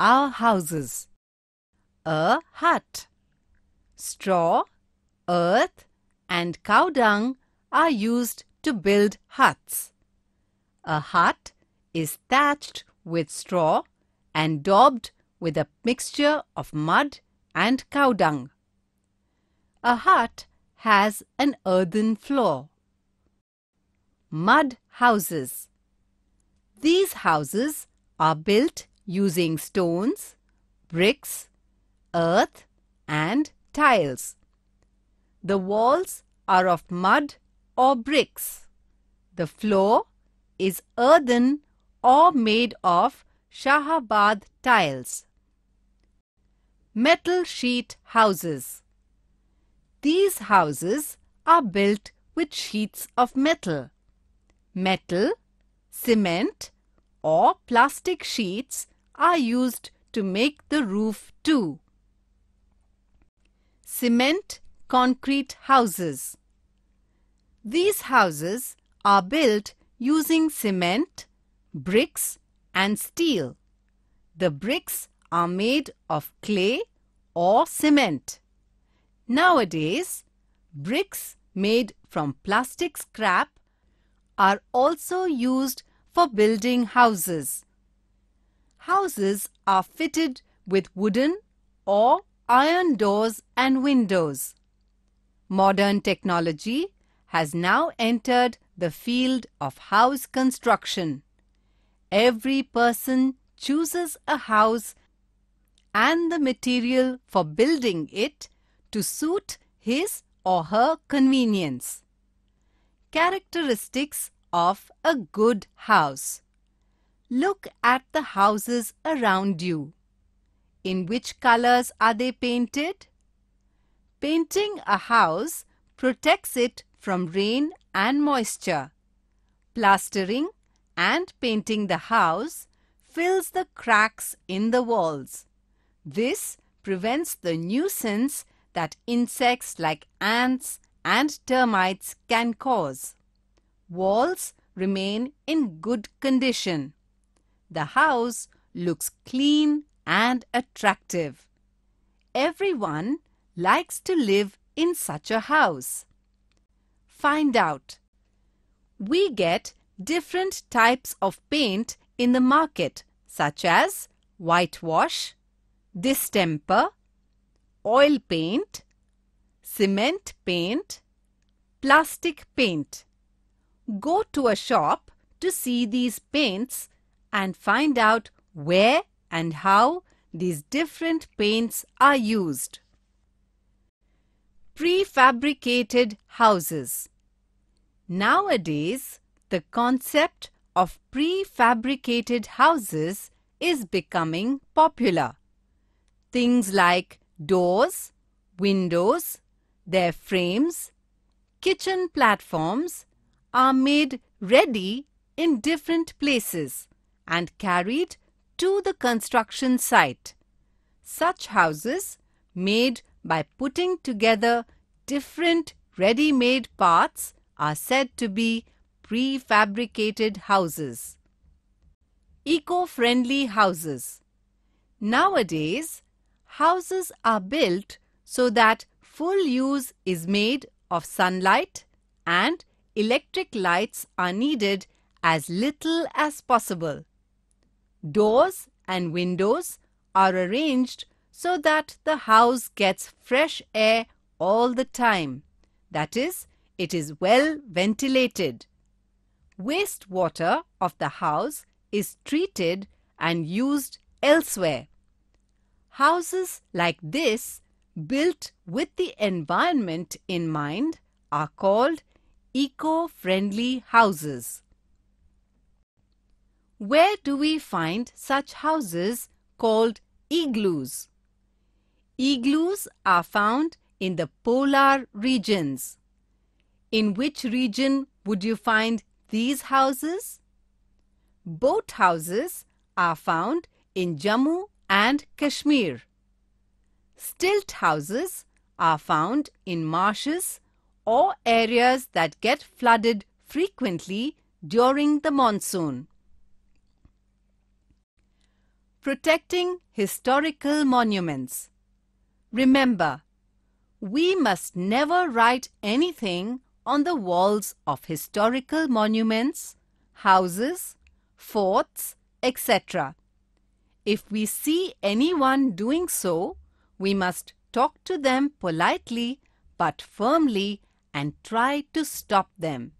our houses. A hut. Straw, earth, and cow dung are used to build huts. A hut is thatched with straw and daubed with a mixture of mud and cow dung. A hut has an earthen floor. Mud houses. These houses are built using stones, bricks, earth and tiles. The walls are of mud or bricks. The floor is earthen or made of Shahabad tiles. Metal sheet houses. These houses are built with sheets of metal. Metal, cement or plastic sheets are used to make the roof too. Cement concrete houses. These houses are built using cement, bricks and steel. The bricks are made of clay or cement. Nowadays, bricks made from plastic scrap are also used for building houses. Houses are fitted with wooden or iron doors and windows. Modern technology has now entered the field of house construction. Every person chooses a house and the material for building it to suit his or her convenience. Characteristics of a good house. Look at the houses around you. In which colors are they painted? Painting a house protects it from rain and moisture. Plastering and painting the house fills the cracks in the walls. This prevents the nuisance that insects like ants and termites can cause. Walls remain in good condition. The house looks clean and attractive. Everyone likes to live in such a house. Find out. We get different types of paint in the market such as whitewash, distemper, oil paint, cement paint, plastic paint. Go to a shop to see these paints and find out where and how these different paints are used. Prefabricated houses. Nowadays, the concept of prefabricated houses is becoming popular. Things like doors, windows, their frames, kitchen platforms, are made ready in different places and carried to the construction site. Such houses, made by putting together different ready-made parts, are said to be prefabricated houses. Eco-friendly houses. Nowadays, houses are built so that full use is made of sunlight and electric lights are needed as little as possible. Doors and windows are arranged so that the house gets fresh air all the time. That is, it is well ventilated. Wastewater of the house is treated and used elsewhere. Houses like this, built with the environment in mind, are called eco-friendly houses. Where do we find such houses called igloos? Igloos are found in the polar regions. In which region would you find these houses? Boat houses are found in Jammu and Kashmir. Stilt houses are found in marshes or areas that get flooded frequently during the monsoon. Protecting historical monuments. Remember, we must never write anything on the walls of historical monuments, houses, forts, etc. If we see anyone doing so, we must talk to them politely but firmly and try to stop them.